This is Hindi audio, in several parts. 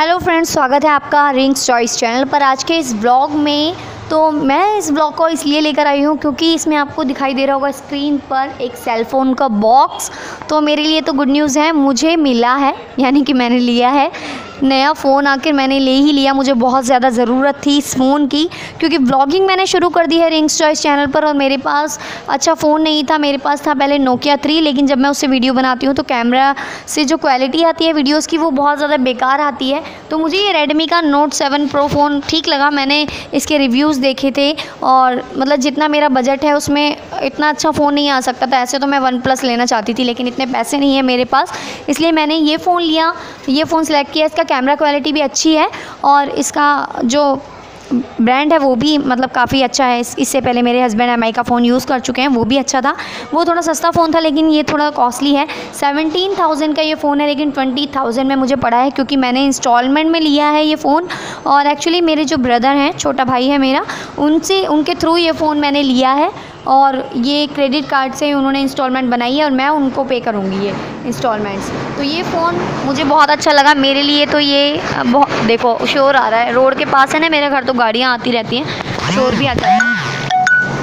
हेलो फ्रेंड्स स्वागत है आपका रिंग्स चॉइस चैनल पर। आज के इस ब्लॉग में तो मैं इस ब्लॉग को इसलिए लेकर आई हूँ क्योंकि इसमें आपको दिखाई दे रहा होगा स्क्रीन पर एक सेल फ़ोन का बॉक्स तो मेरे लिए तो गुड न्यूज़ है, मुझे मिला है, यानी कि मैंने लिया है। नया फ़ोन आकर मैंने ले ही लिया, मुझे बहुत ज़्यादा ज़रूरत थी इस फ़ोन की, क्योंकि ब्लॉगिंग मैंने शुरू कर दी है रिंग्स चॉइस चैनल पर और मेरे पास अच्छा फ़ोन नहीं था, मेरे पास था पहले नोकिया थ्री लेकिन जब मैं उससे वीडियो बनाती हूँ तो कैमरा से जो क्वालिटी आती है वीडियोज़ की वो बहुत ज़्यादा बेकार आती है। तो मुझे ये रेडमी का नोट सेवन प्रो फ़ोन ठीक लगा, मैंने इसके रिव्यूज़ देखे थे और मतलब जितना मेरा बजट है उसमें इतना अच्छा फ़ोन नहीं आ सकता था, ऐसे तो मैं वन प्लस लेना चाहती थी, लेकिन इतने पैसे नहीं है मेरे पास, इसलिए मैंने ये फ़ोन लिया, ये फ़ोन सेलेक्ट किया, इसका कैमरा क्वालिटी भी अच्छी है और इसका जो ब्रांड है वो भी मतलब काफ़ी अच्छा है। इससे पहले मेरे हस्बैंड एमआई का फ़ोन यूज़ कर चुके हैं, वो भी अच्छा था। वो थोड़ा सस्ता फ़ोन था लेकिन ये थोड़ा कॉस्टली है। सेवनटीन थाउज़ेंड का ये फ़ोन है लेकिन ट्वेंटी थाउज़ेंड में मुझे पड़ा है क्योंकि मैंने इंस्टॉलमेंट में लिया है ये फ़ोन और एक्चुअली मेरे जो ब्रदर हैं, छोटा भाई है मेरा, उनसे, उनके थ्रू ये फ़ोन मैंने लिया है। और ये क्रेडिट कार्ड से उन्होंने इंस्टॉलमेंट बनाई है और मैं उनको पे करूँगी ये इंस्टॉलमेंट्स। तो ये फ़ोन मुझे बहुत अच्छा लगा, मेरे लिए तो ये बहुत, देखो, शोर आ रहा है। रोड के पास है ना मेरे घर तो गाड़ियाँ आती रहती हैं, शोर भी आता है।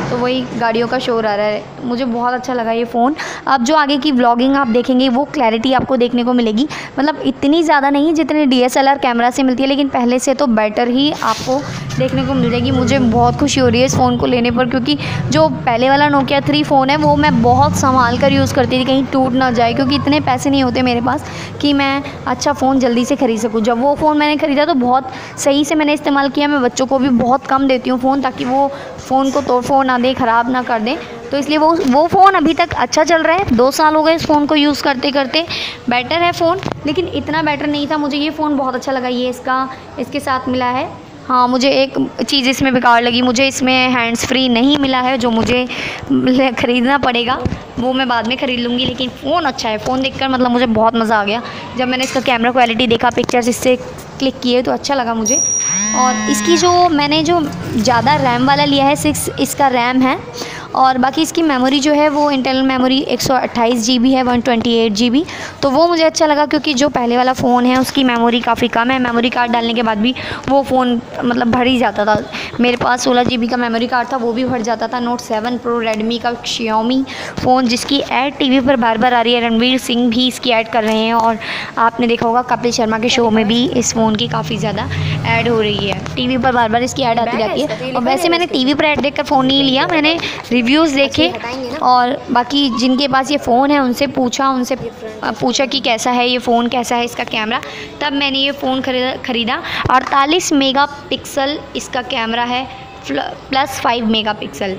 तो वही गाड़ियों का शोर आ रहा है। मुझे बहुत अच्छा लगा ये फ़ोन। अब जो आगे की व्लॉगिंग आप देखेंगे, वो क्लैरिटी आपको देखने को मिलेगी। मतलब इतनी ज़्यादा नहीं जितनी डी कैमरा से मिलती है, लेकिन पहले से तो बेटर ही आपको देखने को मिल जाएगी। मुझे बहुत खुशी हो रही है इस फ़ोन को लेने पर, क्योंकि जो पहले वाला नोकिया थ्री फ़ोन है, वो मैं बहुत संभाल कर यूज़ करती थी। कहीं टूट ना जाए, क्योंकि इतने पैसे नहीं होते मेरे पास कि मैं अच्छा फ़ोन जल्दी से ख़रीद सकूँ। जब वो फ़ोन मैंने ख़रीदा तो बहुत सही से मैंने इस्तेमाल किया। मैं बच्चों को भी बहुत कम देती हूँ फ़ोन ताकि वो फ़ोन को तोड़ फोड़ ना दे, ख़राब ना कर दें। तो इसलिए वो वो फ़ोन अभी तक अच्छा चल रहा है। दो साल हो गए इस फ़ोन को यूज़ करते करते। बेटर है फ़ोन लेकिन इतना बेटर नहीं था। मुझे ये फ़ोन बहुत अच्छा लगा। ये इसका, इसके साथ मिला है। हाँ मुझे एक चीज़ इसमें बेकार लगी। मुझे इसमें हैंड्स फ्री नहीं मिला है, जो मुझे ख़रीदना पड़ेगा। वो मैं बाद में ख़रीद लूँगी, लेकिन फ़ोन अच्छा है। फ़ोन देखकर मतलब मुझे बहुत मज़ा आ गया। जब मैंने इसका कैमरा क्वालिटी देखा पिक्चर्स इससे क्लिक किए तो अच्छा लगा मुझे। और इसकी जो मैंने जो ज़्यादा रैम वाला लिया है सिक्स इसका रैम है और बाकी इसकी मेमोरी जो है वो इंटरनल मेमोरी एक सौ है वन ट्वेंटी तो वो मुझे अच्छा लगा क्योंकि जो पहले वाला फ़ोन है उसकी मेमोरी काफ़ी कम है। मेमोरी कार्ड डालने के बाद भी वो फ़ोन मतलब भर ही जाता था। मेरे पास सोलह जी का मेमोरी कार्ड था वो भी भर जाता था। नोट सेवन प्रो रेडमी का शियोमी फ़ोन जिसकी ऐड टीवी पर बार बार आ रही है। रणवीर सिंह भी इसकी ऐड कर रहे हैं और आपने देखा होगा कपिल शर्मा के शो में भी इस फ़ोन की काफ़ी ज़्यादा ऐड हो रही है। टीवी पर बार बार इसकी ऐड आती जाती है। और वैसे मैंने टीवी पर ऐड देख फ़ोन नहीं लिया। मैंने रिव्यूज़ देखे और बाकी जिनके पास ये फ़ोन है उनसे पूछा उनसे पूछा कि कैसा है ये फ़ोन कैसा है इसका कैमरा तब मैंने ये फ़ोन खरीदा खरीदा। अड़तालीस मेगा पिक्सल इसका कैमरा है प्लस फाइव मेगा पिक्सल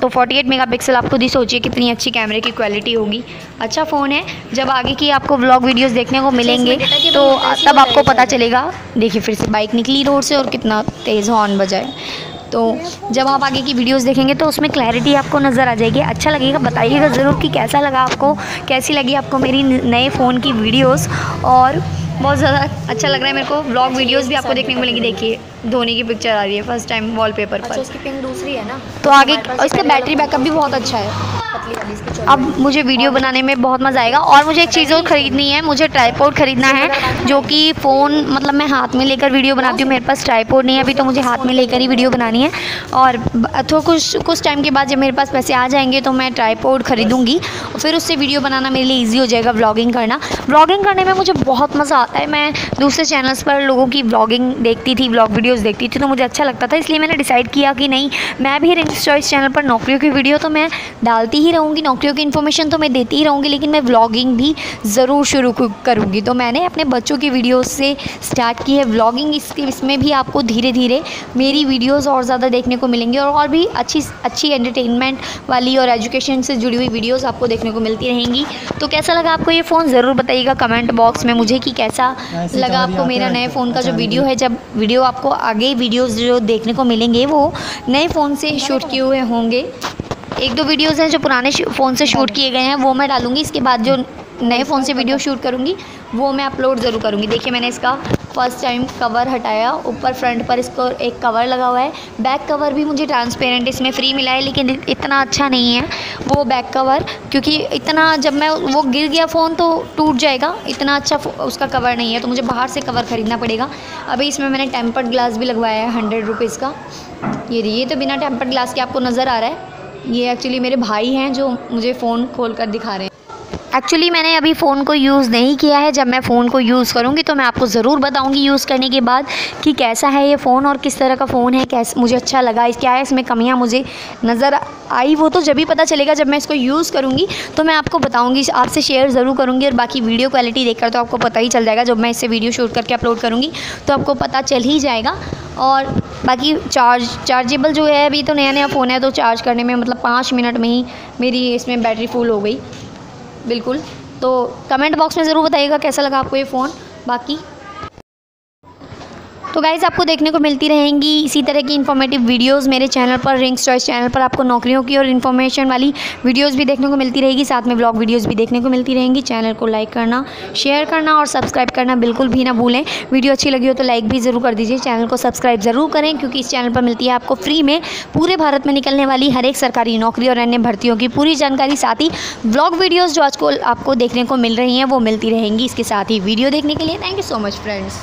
तो 48 मेगापिक्सल आप खुद ही सोचिए कितनी अच्छी कैमरे की क्वालिटी होगी। अच्छा फ़ोन है जब आगे की आपको ब्लॉग वीडियोस देखने को मिलेंगे तो तब आपको पता चलेगा। देखिए फिर से बाइक निकली रोड से और कितना तेज़ हॉर्न बजाए। तो जब आप आगे की वीडियोस देखेंगे तो उसमें क्लैरिटी आपको नज़र आ जाएगी। अच्छा लगेगा बताइएगा ज़रूर कि कैसा लगा आपको कैसी लगी आपको मेरी नए फ़ोन की वीडियोस और बहुत ज़्यादा अच्छा लग रहा है मेरे को। ब्लॉग वीडियोस भी आपको देखने को मिलेगी। देखिए धोनी की पिक्चर आ रही है फ़र्स्ट टाइम वॉलपेपर पर। अच्छा उसकी पिंग दूसरी है ना? तो आगे इसका बैटरी बैकअप भी बहुत अच्छा है। अब मुझे वीडियो बनाने में बहुत मज़ा आएगा और मुझे एक चीज़ और ख़रीदनी है मुझे ट्राईपोर्ड ख़रीदना है जो कि फ़ोन मतलब मैं हाथ में लेकर वीडियो बनाती हूँ मेरे पास ट्राईपोर्ड नहीं है अभी तो मुझे हाथ में लेकर ही वीडियो बनानी है। और तो कुछ कुछ टाइम के बाद जब मेरे पास पैसे आ जाएँगे तो मैं ट्राईपोर्ड ख़रीदूँगी। और फिर उससे वीडियो बनाना मेरे लिए ईजी हो जाएगा ब्लॉगिंग करना। ब्लॉगिंग करने में मुझे बहुत मज़ा आता है। मैं दूसरे चैनल्स पर लोगों की ब्लॉगिंग देखती थी ब्लॉग वीडियोज़ देखती थी तो मुझे अच्छा लगता था इसलिए मैंने डिसाइड किया कि नहीं मैं भी रिंग्स चॉइस चैनल पर नौकरियों की वीडियो तो मैं डालती ही रहूँगी नौकरियों की इन्फॉर्मेशन तो मैं देती ही रहूँगी लेकिन मैं व्लॉगिंग भी ज़रूर शुरू करूँगी। तो मैंने अपने बच्चों की वीडियोस से स्टार्ट की है व्लॉगिंग इसके इसमें भी आपको धीरे धीरे मेरी वीडियोस और ज़्यादा देखने को मिलेंगी और और भी अच्छी अच्छी एंटरटेनमेंट वाली और एजुकेशन से जुड़ी हुई वीडियोज़ आपको देखने को मिलती रहेंगी। तो कैसा लगा आपको ये फ़ोन ज़रूर बताइएगा कमेंट बॉक्स में मुझे कि कैसा लगा आपको मेरा नए फ़ोन का जो वीडियो है। जब वीडियो आपको आगे वीडियोज़ जो देखने को मिलेंगे वो नए फ़ोन से शूट किए हुए होंगे। एक दो वीडियोस हैं जो पुराने फ़ोन से शूट किए गए हैं, वो मैं डालूँगी। इसके बाद जो नए फ़ोन से वीडियो शूट करूँगी, वो मैं अपलोड ज़रूर करूँगी। देखिए, मैंने इसका फ़र्स्ट टाइम कवर हटाया। ऊपर फ्रंट पर इसको एक कवर लगा हुआ है। बैक कवर भी मुझे ट्रांसपेरेंट इसमें फ्री मिला है, लेकिन इतना अच्छा नहीं है वो बैक कवर क्योंकि इतना जब मैं वो गिर गया फ़ोन तो टूट जाएगा। इतना अच्छा उसका कवर नहीं है तो मुझे बाहर से कवर ख़रीदना पड़ेगा। अभी इसमें मैंने टेम्पर्ड ग्लास भी लगवाया है हंड्रेड रुपीज़ का। ये ये तो बिना टेम्पर्ड ग्लास के आपको नज़र आ रहा है। ये एक्चुअली मेरे भाई हैं जो मुझे फ़ोन खोल कर दिखा रहे हैं। एक्चुअली मैंने अभी फ़ोन को यूज़ नहीं किया है। जब मैं फ़ोन को यूज़ करूँगी तो मैं आपको ज़रूर बताऊँगी यूज़ करने के बाद कि कैसा है ये फ़ोन और किस तरह का फ़ोन है, कैसे, मुझे अच्छा लगा, इस, क्या है, इसमें कमियाँ मुझे नज़र आई, वो तो जब ही पता चलेगा, जब मैं इसको यूज़ करूँगी तो मैं आपको बताऊँगी, आपसे शेयर ज़रूर करूँगी और बाकी वीडियो क्वालिटी देख तो आपको पता ही चल जाएगा। जब मैं इससे वीडियो शूट करके अपलोड करूँगी तो आपको पता चल ही जाएगा। और बाकी चार्ज चार्जेबल जो है अभी तो नया नया फ़ोन है तो चार्ज करने में मतलब पाँच मिनट में ही मेरी इसमें बैटरी फुल हो गई। बिल्कुल। तो कमेंट बॉक्स में ज़रूर बताइएगा कैसा लगा आपको ये फ़ोन बाकी तो गाइज़ आपको देखने को मिलती रहेंगी इसी तरह की इन्फॉर्मेटिव वीडियोस मेरे चैनल पर रिंग्स चॉइस चैनल पर आपको नौकरियों की और इन्फॉर्मेशन वाली वीडियोस भी देखने को मिलती रहेगी। साथ में ब्लॉग वीडियोस भी देखने को मिलती रहेंगी। चैनल को लाइक करना शेयर करना और सब्सक्राइब करना बिल्कुल भी ना भूलें। वीडियो अच्छी लगी हो तो लाइक भी ज़रूर कर दीजिए। चैनल को सब्सक्राइब ज़रूर करें क्योंकि इस चैनल पर मिलती है आपको फ्री में पूरे भारत में निकलने वाली हर एक सरकारी नौकरी और अन्य भर्तियों की पूरी जानकारी। साथ ही ब्लॉग वीडियोज़ जो आज को आपको देखने को मिल रही हैं, वो मिलती रहेंगी इसके साथ ही वीडियो देखने के लिए। Thank you so much friends